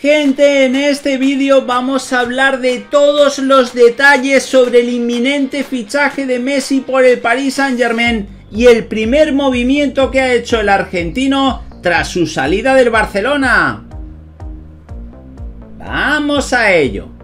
Gente, en este vídeo vamos a hablar de todos los detalles sobre el inminente fichaje de Messi por el Paris Saint Germain y el primer movimiento que ha hecho el argentino tras su salida del Barcelona. Vamos a ello.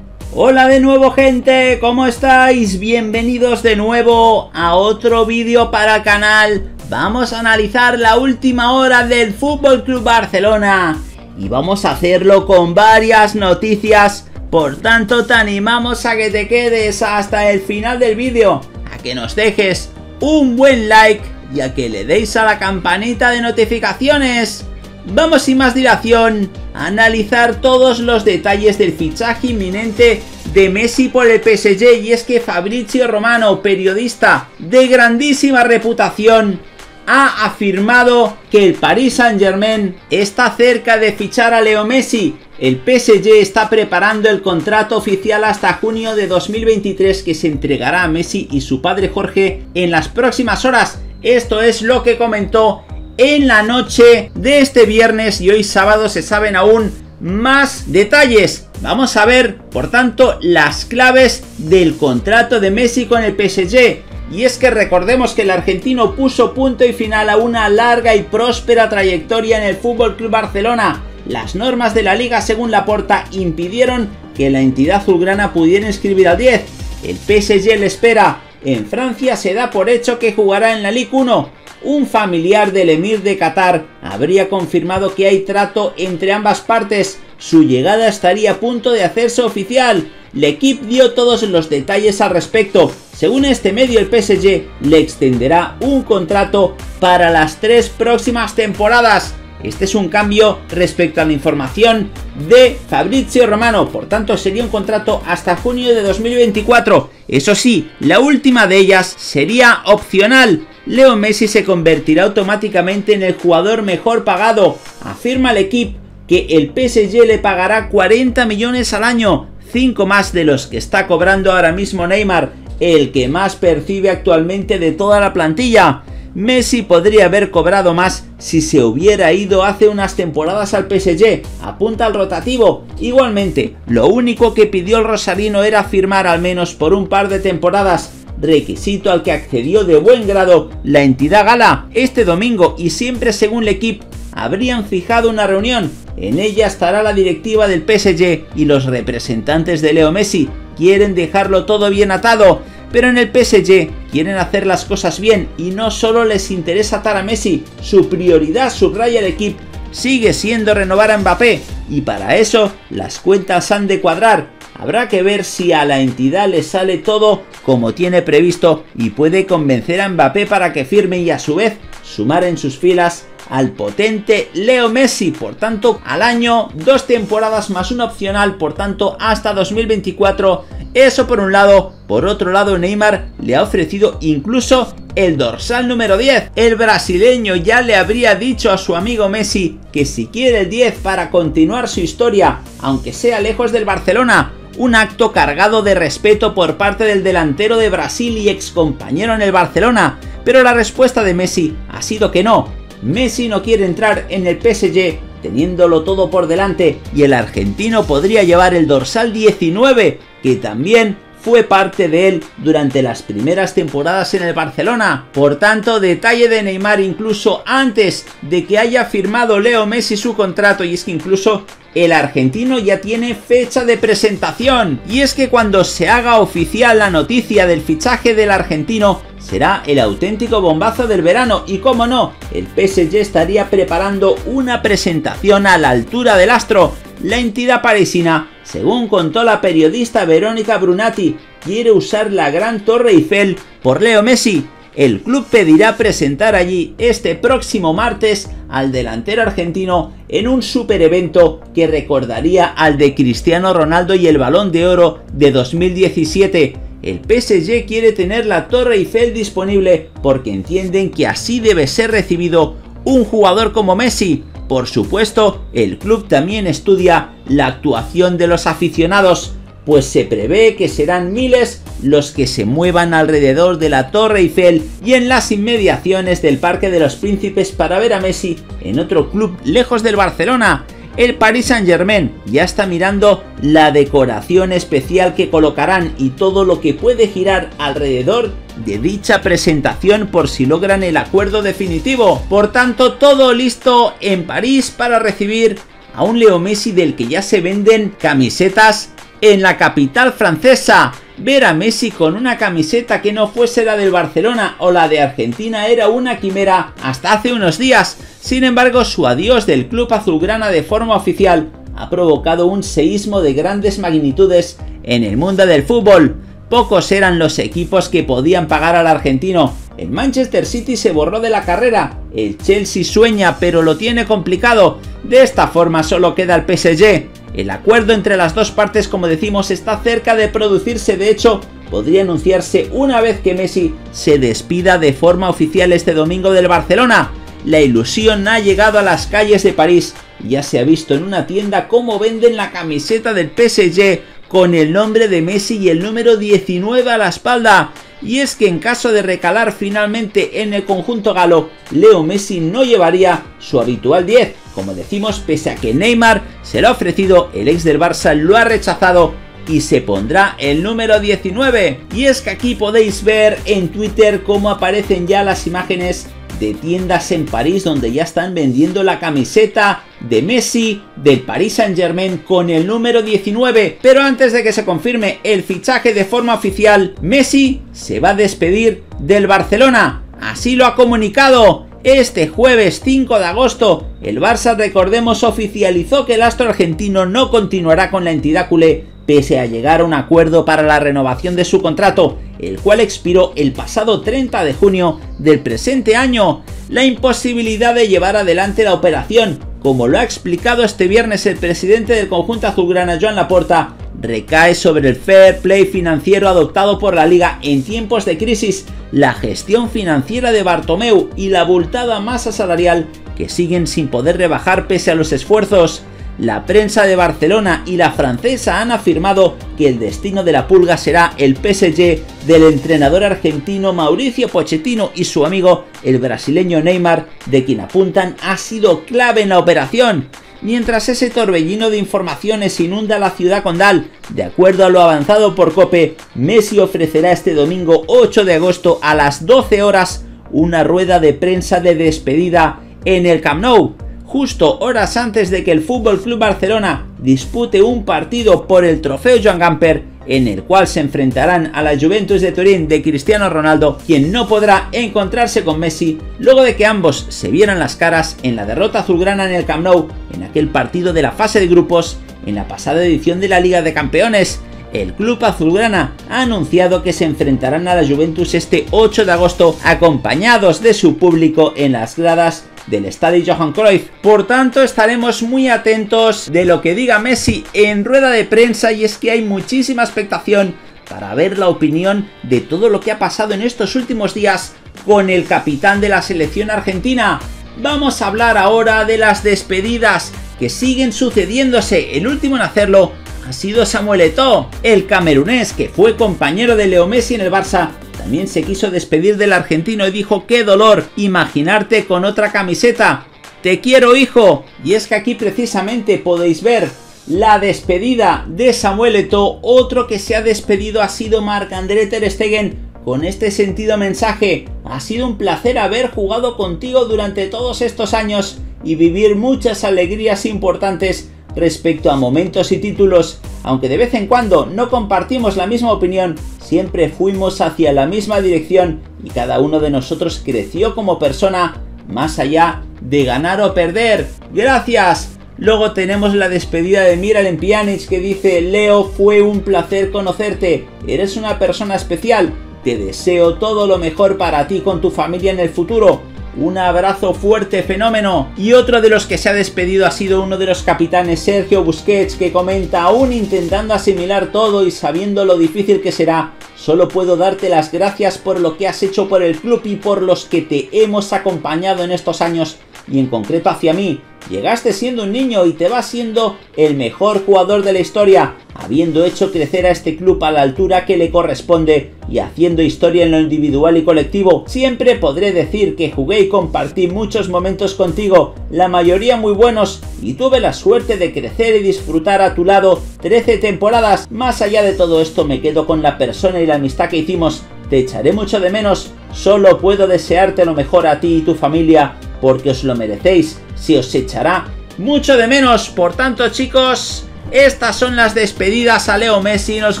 Hola de nuevo gente, ¿cómo estáis? Bienvenidos de nuevo a otro vídeo para el canal. Vamos a analizar la última hora del Fútbol Club Barcelona y vamos a hacerlo con varias noticias. Por tanto, te animamos a que te quedes hasta el final del vídeo, a que nos dejes un buen like y a que le deis a la campanita de notificaciones. Vamos sin más dilación a analizar todos los detalles del fichaje inminente de Messi por el PSG y es que Fabrizio Romano, periodista de grandísima reputación, ha afirmado que el Paris Saint Germain está cerca de fichar a Leo Messi. El PSG está preparando el contrato oficial hasta junio de 2023 que se entregará a Messi y su padre Jorge en las próximas horas. Esto es lo que comentó en la noche de este viernes y hoy sábado se saben aún más detalles. Vamos a ver, por tanto, las claves del contrato de Messi con el PSG. Y es que recordemos que el argentino puso punto y final a una larga y próspera trayectoria en el Fútbol Club Barcelona. Las normas de la liga, según la porta impidieron que la entidad azulgrana pudiera inscribir al 10. El PSG le espera. En Francia se da por hecho que jugará en la Ligue 1 un familiar del emir de Qatar habría confirmado que hay trato entre ambas partes. Su llegada estaría a punto de hacerse oficial. L'Equipe dio todos los detalles al respecto. Según este medio, el PSG le extenderá un contrato para las tres próximas temporadas. Este es un cambio respecto a la información de Fabrizio Romano, por tanto sería un contrato hasta junio de 2024. Eso sí, la última de ellas sería opcional. Leo Messi se convertirá automáticamente en el jugador mejor pagado. Afirma el equipo que el PSG le pagará 40 millones al año, 5 más de los que está cobrando ahora mismo Neymar, el que más percibe actualmente de toda la plantilla. Messi podría haber cobrado más si se hubiera ido hace unas temporadas al PSG, apunta al rotativo. Igualmente, lo único que pidió el Rosarino era firmar al menos por un par de temporadas, requisito al que accedió de buen grado la entidad gala este domingo y siempre según el equipo habrían fijado una reunión. En ella estará la directiva del PSG y los representantes de Leo Messi. Quieren dejarlo todo bien atado pero en el PSG quieren hacer las cosas bien y no solo les interesa atar a Messi, su prioridad, subraya el equipo, sigue siendo renovar a Mbappé. Y para eso las cuentas han de cuadrar. Habrá que ver si a la entidad le sale todo como tiene previsto y puede convencer a Mbappé para que firme y a su vez sumar en sus filas al potente Leo Messi, por tanto al año, dos temporadas más una opcional, por tanto hasta 2024 eso por un lado, por otro lado Neymar le ha ofrecido incluso el dorsal número 10. El brasileño ya le habría dicho a su amigo Messi que si quiere el 10 para continuar su historia, aunque sea lejos del Barcelona, un acto cargado de respeto por parte del delantero de Brasil y ex compañero en el Barcelona, pero la respuesta de Messi ha sido que no. Messi no quiere entrar en el PSG teniéndolo todo por delante y el argentino podría llevar el dorsal 19 que también fue parte de él durante las primeras temporadas en el Barcelona. Por tanto, detalle de Neymar incluso antes de que haya firmado Leo Messi su contrato y es que incluso el argentino ya tiene fecha de presentación. Y es que cuando se haga oficial la noticia del fichaje del argentino, será el auténtico bombazo del verano y como no, el PSG estaría preparando una presentación a la altura del astro. La entidad parisina, según contó la periodista Verónica Brunati, quiere usar la gran Torre Eiffel por Leo Messi el club pedirá presentar allí este próximo martes al delantero argentino en un super evento que recordaría al de Cristiano Ronaldo y el Balón de Oro de 2017. El PSG quiere tener la Torre Eiffel disponible porque entienden que así debe ser recibido un jugador como Messi. Por supuesto, el club también estudia la actuación de los aficionados pues se prevé que serán miles los que se muevan alrededor de la Torre Eiffel y en las inmediaciones del Parque de los Príncipes para ver a Messi en otro club lejos del Barcelona. El Paris Saint Germain ya está mirando la decoración especial que colocarán y todo lo que puede girar alrededor de dicha presentación por si logran el acuerdo definitivo. Por tanto, todo listo en París para recibir a un Leo Messi del que ya se venden camisetas en la capital francesa. Ver a Messi con una camiseta que no fuese la del Barcelona o la de Argentina era una quimera hasta hace unos días. Sin embargo, su adiós del club azulgrana de forma oficial ha provocado un seísmo de grandes magnitudes en el mundo del fútbol. Pocos eran los equipos que podían pagar al argentino. El Manchester City se borró de la carrera. El Chelsea sueña pero lo tiene complicado. De esta forma solo queda el PSG. El acuerdo entre las dos partes, como decimos, está cerca de producirse, de hecho, podría anunciarse una vez que Messi se despida de forma oficial este domingo del Barcelona. La ilusión ha llegado a las calles de París ya se ha visto en una tienda cómo venden la camiseta del PSG con el nombre de Messi y el número 19 a la espalda. Y es que en caso de recalar finalmente en el conjunto galo, Leo Messi no llevaría su habitual 10, como decimos, pese a que Neymar se lo ha ofrecido, el ex del Barça lo ha rechazado y se pondrá el número 19. Y es que aquí podéis ver en Twitter cómo aparecen ya las imágenes de tiendas en París donde ya están vendiendo la camiseta de Messi del Paris Saint Germain con el número 19. Pero antes de que se confirme el fichaje de forma oficial, Messi se va a despedir del Barcelona. Así lo ha comunicado este jueves 5 de agosto, el Barça, recordemos, oficializó que el astro argentino no continuará con la entidad culé pese a llegar a un acuerdo para la renovación de su contrato, el cual expiró el pasado 30 de junio del presente año. La imposibilidad de llevar adelante la operación, como lo ha explicado este viernes el presidente del conjunto azulgrana Joan Laporta, recae sobre el fair play financiero adoptado por la liga en tiempos de crisis, la gestión financiera de Bartomeu y la abultada masa salarial que siguen sin poder rebajar pese a los esfuerzos. La prensa de Barcelona y la francesa han afirmado que el destino de la pulga será el PSG del entrenador argentino Mauricio Pochettino y su amigo el brasileño Neymar, de quien apuntan ha sido clave en la operación mientras ese torbellino de informaciones inunda la ciudad condal. De acuerdo a lo avanzado por Cope, Messi ofrecerá este domingo 8 de agosto a las 12 horas una rueda de prensa de despedida en el Camp Nou, justo horas antes de que el Fútbol Club Barcelona dispute un partido por el trofeo Joan Gamper en el cual se enfrentarán a la Juventus de Turín de Cristiano Ronaldo, quien no podrá encontrarse con Messi luego de que ambos se vieran las caras en la derrota azulgrana en el Camp Nou en aquel partido de la fase de grupos en la pasada edición de la Liga de Campeones. El club azulgrana ha anunciado que se enfrentarán a la Juventus este 8 de agosto acompañados de su público en las gradas del estadio Johan Cruyff. Por tanto, estaremos muy atentos de lo que diga Messi en rueda de prensa y es que hay muchísima expectación para ver la opinión de todo lo que ha pasado en estos últimos días con el capitán de la selección argentina. Vamos a hablar ahora de las despedidas que siguen sucediéndose. El último en hacerlo ha sido Samuel Eto'o, el camerunés que fue compañero de Leo Messi en el Barça también se quiso despedir del argentino y dijo qué dolor imaginarte con otra camiseta. Te quiero hijo. Y es que aquí precisamente podéis ver la despedida de Samuel Eto'o. Otro que se ha despedido ha sido Marc-André Ter Stegen con este sentido mensaje. Ha sido un placer haber jugado contigo durante todos estos años y vivir muchas alegrías importantes respecto a momentos y títulos. Aunque de vez en cuando no compartimos la misma opinión, siempre fuimos hacia la misma dirección y cada uno de nosotros creció como persona más allá de ganar o perder. ¡Gracias! Luego tenemos la despedida de Miralem Pjanic que dice Leo fue un placer conocerte, eres una persona especial, te deseo todo lo mejor para ti con tu familia en el futuro, un abrazo fuerte, fenómeno. Y otro de los que se ha despedido ha sido uno de los capitanes, Sergio Busquets, que comenta, aún intentando asimilar todo y sabiendo lo difícil que será, solo puedo darte las gracias por lo que has hecho por el club y por los que te hemos acompañado en estos años y en concreto hacia mí. Llegaste siendo un niño y te vas siendo el mejor jugador de la historia. Habiendo hecho crecer a este club a la altura que le corresponde y haciendo historia en lo individual y colectivo. Siempre podré decir que jugué y compartí muchos momentos contigo, la mayoría muy buenos, y tuve la suerte de crecer y disfrutar a tu lado 13 temporadas. Más allá de todo esto me quedo con la persona y la amistad que hicimos. Te echaré mucho de menos, solo puedo desearte lo mejor a ti y tu familia, porque os lo merecéis, se os echará mucho de menos. Por tanto chicos, estas son las despedidas a Leo Messi. Nos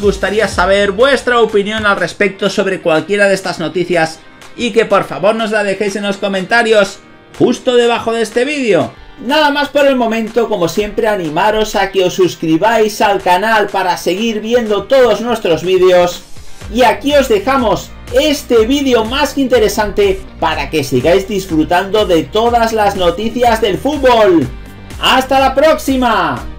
gustaría saber vuestra opinión al respecto sobre cualquiera de estas noticias y que por favor nos la dejéis en los comentarios justo debajo de este vídeo. Nada más por el momento, como siempre animaros a que os suscribáis al canal para seguir viendo todos nuestros vídeos. Y aquí os dejamos este vídeo más que interesante para que sigáis disfrutando de todas las noticias del fútbol. ¡Hasta la próxima!